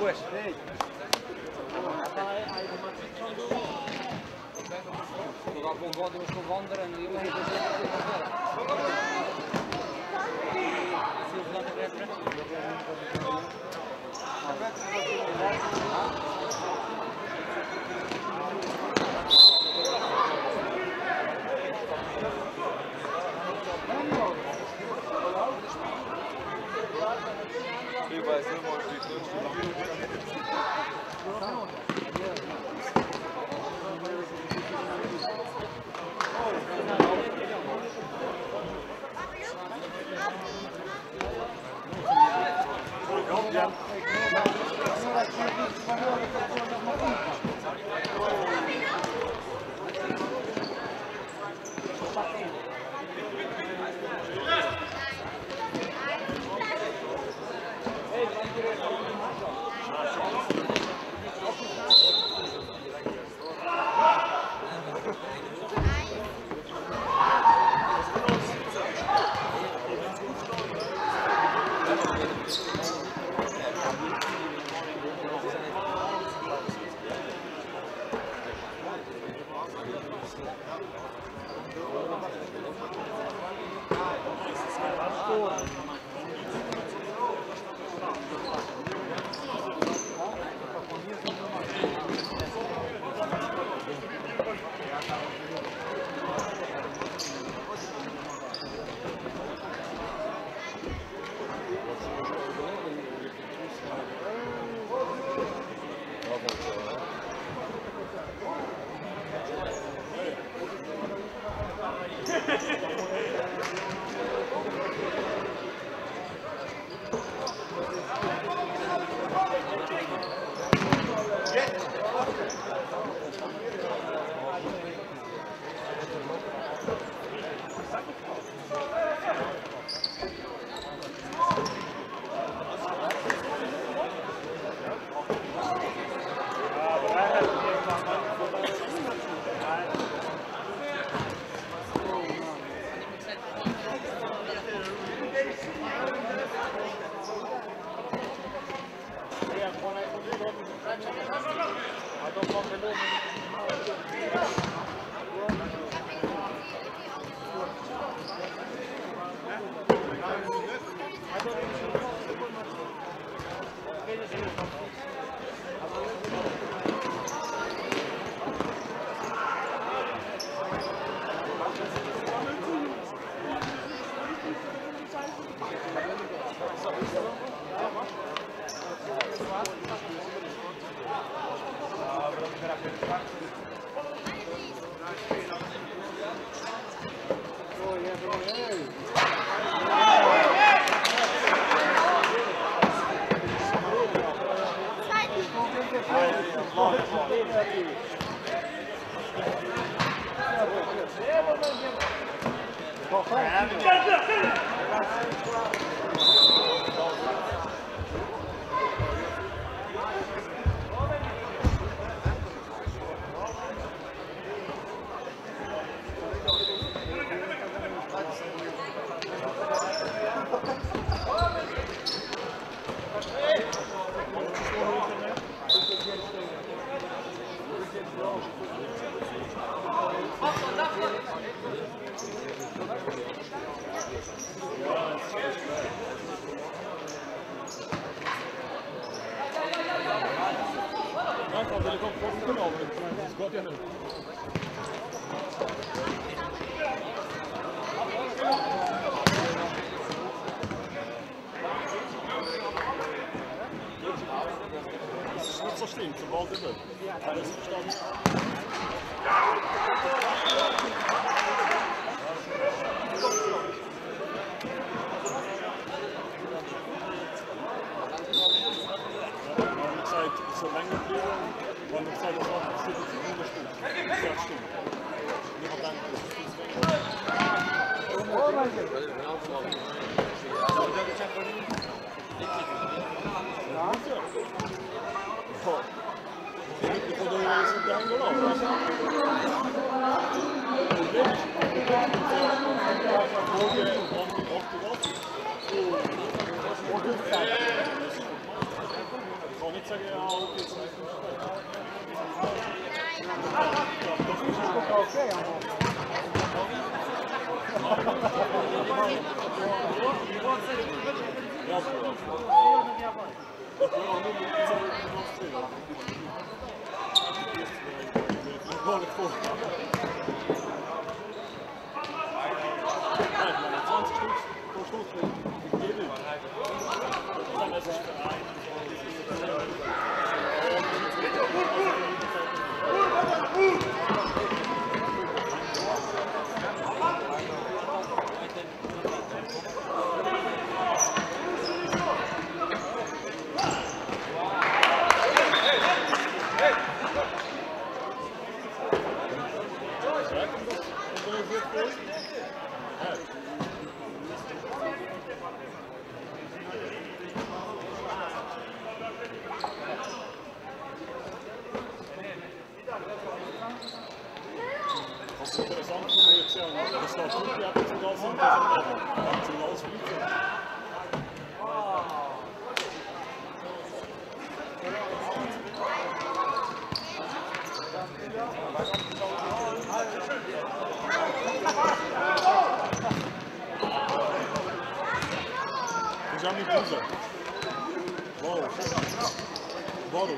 Depois. Jogar com o Gondra, mas com o Gondra, e eu ainda E Thank Het is niet zo slim, de bal te is verstandig. Okay, I'm Thank you. Interessant voor te zeggen, Dat staat goed, je hebt het al zien. Dat is goed. Zijn niet boezen. Wow. Wow.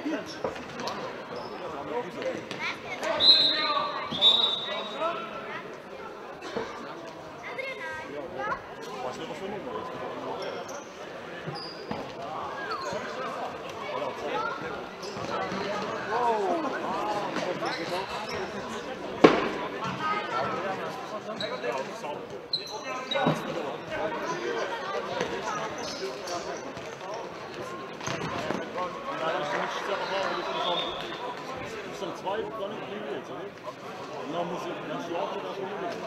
Was dit of zo niet mooi? live Chronic Cleavage, right? Na Musik, na Schlacht, na Schlacht.